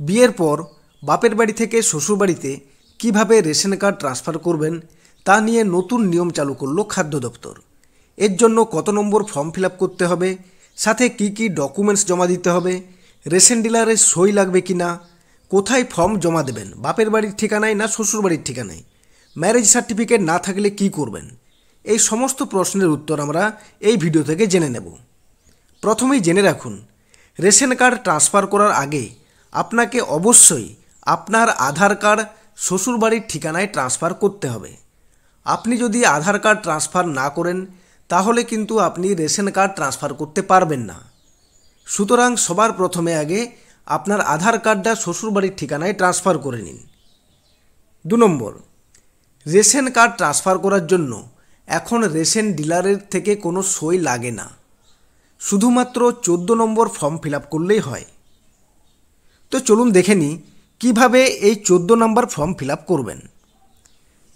বিয়ের পর বাপের বাড়ি থেকে শ্বশুরবাড়িতে কীভাবে রেশন কার্ড ট্রান্সফার করবেন তা নিয়ে নতুন নিয়ম চালু করল খাদ্য দপ্তর। এর জন্য কত নম্বর ফর্ম ফিল করতে হবে, সাথে কি কি ডকুমেন্টস জমা দিতে হবে, রেশন ডিলারের সই লাগবে কি না কোথায় ফর্ম জমা দেবেন, বাপের বাড়ির ঠিকানায় না শ্বশুর বাড়ির ঠিকানায় ম্যারেজ সার্টিফিকেট না থাকলে কি করবেন, এই সমস্ত প্রশ্নের উত্তর আমরা এই ভিডিও থেকে জেনে নেব। প্রথমেই জেনে রাখুন, রেশন কার্ড ট্রান্সফার করার আগে আপনাকে অবশ্যই আপনার আধার কার্ড শ্বশুরবাড়ির ঠিকানায় ট্রান্সফার করতে হবে। আপনি যদি আধার কার্ড ট্রান্সফার না করেন, তাহলে কিন্তু আপনি রেশন কার্ড ট্রান্সফার করতে পারবেন না। সুতরাং সবার প্রথমে আগে আপনার আধার কার্ডটা শ্বশুরবাড়ির ঠিকানায় ট্রান্সফার করে নিন। দু নম্বর, রেশন কার্ড ট্রান্সফার করার জন্য এখন রেশন ডিলারের থেকে কোনো সই লাগে না। শুধুমাত্র চোদ্দ নম্বর ফর্ম ফিল করলেই হয়। তো চলুন দেখে নিই কীভাবে এই চোদ্দ নম্বর ফর্ম ফিল করবেন।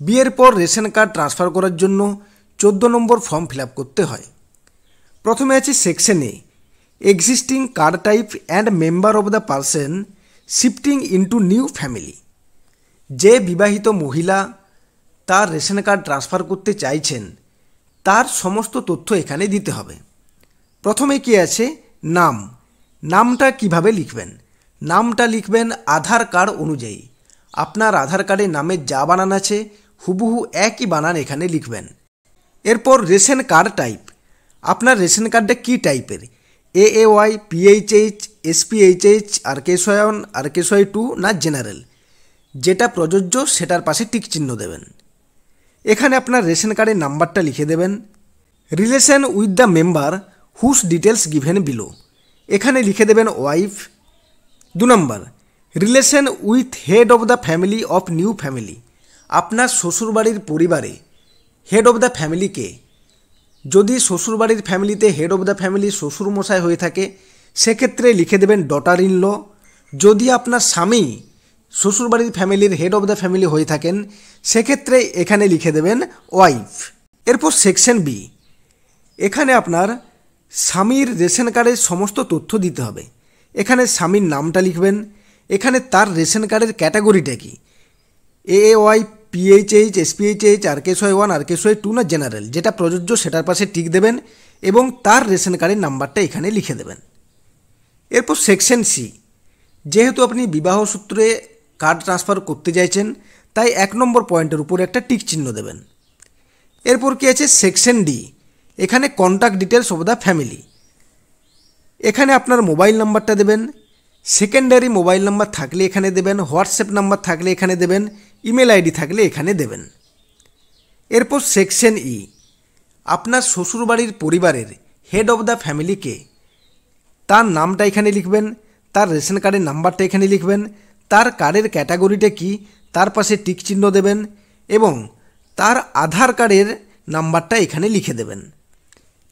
বিয়ের পর রেশন কার্ড ট্রান্সফার করার জন্য চোদ্দ নম্বর ফর্ম ফিল করতে হয়। প্রথমে আছে সেকশনে existing card type and member of the person shifting into new family. যে বিবাহিত মহিলা তার রেশন কার্ড ট্রান্সফার করতে চাইছেন, তার সমস্ত তথ্য এখানে দিতে হবে। প্রথমে কি আছে? নাম। নামটা কীভাবে লিখবেন? নামটা লিখবেন আধার কার্ড অনুযায়ী। আপনার আধার কার্ডে নামের যা বানান আছে, হুবহু একই বানান এখানে লিখবেন। এরপর রেশন কার্ড টাইপ। আপনার রেশন কার্ডটা কী টাইপের? A A Y PHH SPHH R কেশয়ন R কেশয় টু না জেনারেল? যেটা প্রযোজ্য সেটার পাশে টিক চিহ্ন দেবেন। এখানে আপনার রেশন কার্ডের নাম্বারটা লিখে দেবেন। Relation with the member, whose details given below. এখানে লিখে দেবেন ওয়াইফ দু number relation with head of the family of new family আপনার শ্বশুরবাড়ির পরিবারে হেড অফ দ্য ফ্যামিলিকে যদি শ্বশুরবাড়ির ফ্যামিলিতে হেড অফ দ্য ফ্যামিলি শ্বশুর মশাই হয়ে থাকে, সেক্ষেত্রে লিখে দেবেন ডটার ইন ল যদি আপনার স্বামী শ্বশুরবাড়ির ফ্যামিলির হেড অফ দ্য ফ্যামিলি হয়ে থাকেন, সেক্ষেত্রে এখানে লিখে দেবেন ওয়াইফ এরপর সেকশন বি এখানে আপনার স্বামীর রেশন কার্ডের সমস্ত তথ্য দিতে হবে। এখানে স্বামীর নামটা লিখবেন। এখানে তার রেশন কার্ডের ক্যাটাগরিটা কি? A Y PHH SPHH R K one R K two না জেনারেল? যেটা প্রযোজ্য সেটার পাশে টিক দেবেন এবং তার রেশন কার্ডের নাম্বারটা এখানে লিখে দেবেন। এরপর সেকশন সি যেহেতু আপনি বিবাহ সূত্রে কার্ড ট্রান্সফার করতে চাইছেন, তাই এক নম্বর পয়েন্টের উপর একটা টিক চিহ্ন দেবেন। এরপর কি আছে? সেকশন ডি এখানে contact details of the family. এখানে আপনার মোবাইল নাম্বারটা দেবেন। সেকেন্ডারি মোবাইল নাম্বার থাকলে এখানে দেবেন। হোয়াটসঅ্যাপ নাম্বার থাকলে এখানে দেবেন। ইমেল আইডি থাকলে এখানে দেবেন। এরপর সেকশন ই। আপনার শ্বশুরবাড়ির পরিবারের হেড অফ দ্য ফ্যামিলিকে তার নামটা এখানে লিখবেন। তার রেশন কার্ডের নাম্বারটা এখানে লিখবেন। তার কার্ডের ক্যাটাগরিটা কি? তার পাশে টিক চিহ্ন দেবেন এবং তার আধার কার্ডের নাম্বারটা এখানে লিখে দেবেন।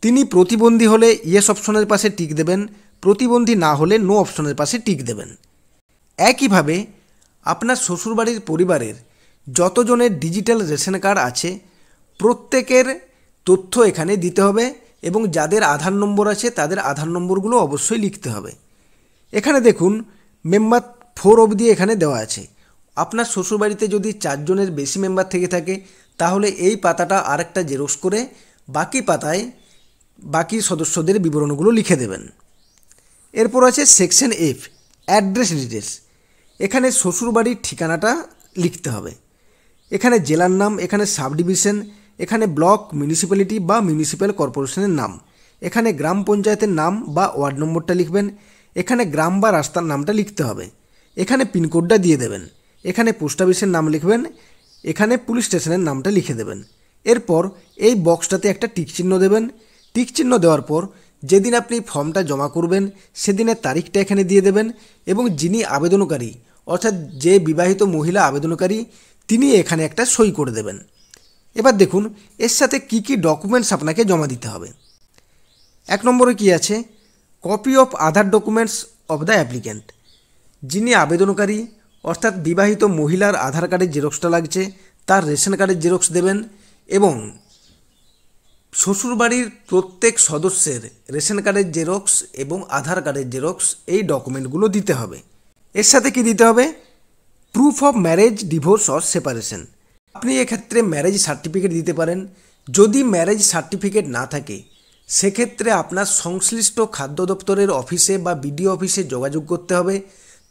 তিনি প্রতিবন্ধী হলে ইয়েস অপশনের পাশে টিক দেবেন, প্রতিবন্ধী না হলে নো অপশনের পাশে টিক দেবেন। একইভাবে, আপনার শ্বশুরবাড়ির পরিবারের যতজনের ডিজিটাল রেশন কার্ড আছে, প্রত্যেকের তথ্য এখানে দিতে হবে এবং যাদের আধার নম্বর আছে তাদের আধার নম্বরগুলো অবশ্যই লিখতে হবে। এখানে দেখুন, মেম্বার ফোর অবধি এখানে দেওয়া আছে। আপনার শ্বশুরবাড়িতে যদি চারজনের বেশি মেম্বার থেকে থাকে, তাহলে এই পাতাটা আরেকটা জেরক্স করে বাকি পাতায় বাকি সদস্যদের বিবরণগুলো লিখে দেবেন। এরপর আছে সেকশন এফ অ্যাড্রেস ডিটেলস এখানে শ্বশুরবাড়ির ঠিকানাটা লিখতে হবে। এখানে জেলার নাম, এখানে সাব ডিভিশন এখানে ব্লক, মিউনিসিপ্যালিটি বা মিউনিসিপ্যাল কর্পোরেশনের নাম। এখানে গ্রাম পঞ্চায়েতের নাম বা ওয়ার্ড নম্বরটা লিখবেন। এখানে গ্রাম বা রাস্তার নামটা লিখতে হবে। এখানে পিনকোডটা দিয়ে দেবেন। এখানে পোস্ট অফিসের নাম লিখবেন। এখানে পুলিশ স্টেশনের নামটা লিখে দেবেন। এরপর এই বক্সটাতে একটা টিক চিহ্ন দেবেন। টিক চিহ্ন দেওয়ার পর যেদিন আপনি ফর্মটা জমা করবেন, সেদিনের তারিখটা এখানে দিয়ে দেবেন এবং যিনি আবেদনকারী, অর্থাৎ যে বিবাহিত মহিলা আবেদনকারী, তিনি এখানে একটা সই করে দেবেন। এবার দেখুন, এর সাথে কি কি ডকুমেন্টস আপনাকে জমা দিতে হবে। এক নম্বরে কি আছে? Copy of Aadhaar documents of the applicant যিনি আবেদনকারী, অর্থাৎ বিবাহিত মহিলার আধার কার্ডের জেরক্সটা লাগছে, তার রেশন কার্ডের জেরক্স দেবেন এবং শ্বশুরবাড়ির প্রত্যেক সদস্যের রেশন কার্ডের জেরক্স এবং আধার কার্ডের জেরক্স এই ডকুমেন্টগুলো দিতে হবে। এর সাথে কি দিতে হবে? Proof of marriage divorce or separation আপনি এক্ষেত্রে ম্যারেজ সার্টিফিকেট দিতে পারেন। যদি ম্যারেজ সার্টিফিকেট না থাকে, সেক্ষেত্রে আপনার সংশ্লিষ্ট খাদ্য দপ্তরের অফিসে বা বিডিও অফিসে যোগাযোগ করতে হবে।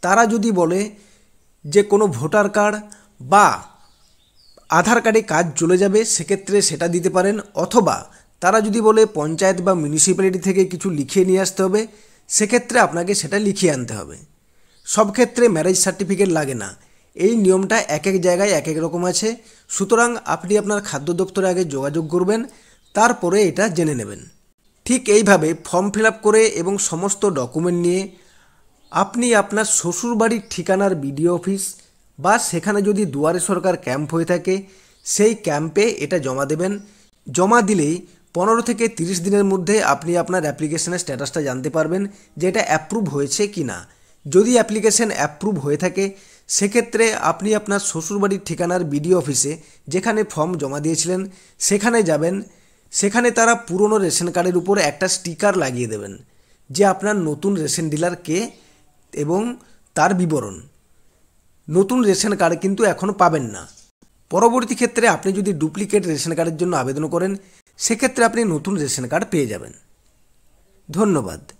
তারা যদি বলে যে কোনো ভোটার কার্ড বা আধার কার্ডে কাজ চলে যাবে, সেক্ষেত্রে সেটা দিতে পারেন। অথবা তারা যদি বলে পঞ্চায়েত বা মিউনিসিপ্যালিটি থেকে কিছু লিখিয়ে নিয়ে আসতে হবে, সেক্ষেত্রে আপনাকে সেটা লিখিয়ে আনতে হবে। সব ক্ষেত্রে ম্যারেজ সার্টিফিকেট লাগে না। এই নিয়মটা এক এক জায়গায় এক এক রকম আছে। সুতরাং আপনি আপনার খাদ্য দপ্তরে আগে যোগাযোগ করবেন, তারপরে এটা জেনে নেবেন। ঠিক এইভাবে ফর্ম ফিল করে এবং সমস্ত ডকুমেন্ট নিয়ে আপনি আপনার শ্বশুরবাড়ির ঠিকানার বিডিও অফিস বা সেখানে যদি দুয়ারে সরকার ক্যাম্প হয়ে থাকে, সেই ক্যাম্পে এটা জমা দেবেন। জমা দিলেই পনেরো থেকে তিরিশ দিনের মধ্যে আপনি আপনার অ্যাপ্লিকেশনের স্ট্যাটাসটা জানতে পারবেন যে এটা অ্যাপ্রুভ হয়েছে কি না। যদি অ্যাপ্লিকেশন অ্যাপ্রুভ হয়ে থাকে, সেক্ষেত্রে আপনি আপনার শ্বশুরবাড়ির ঠিকানার বিডিও অফিসে যেখানে ফর্ম জমা দিয়েছিলেন, সেখানে যাবেন। সেখানে তারা পুরনো রেশন কার্ডের উপর একটা স্টিকার লাগিয়ে দেবেন, যে আপনার নতুন রেশন ডিলার কে এবং তার বিবরণ। নতুন রেশন কার্ড কিন্তু এখনও পাবেন না। পরবর্তী ক্ষেত্রে আপনি যদি ডুপ্লিকেট রেশন কার্ডের জন্য আবেদন করেন, সেক্ষেত্রে আপনি নতুন রেশন কার্ড পেয়ে যাবেন। ধন্যবাদ।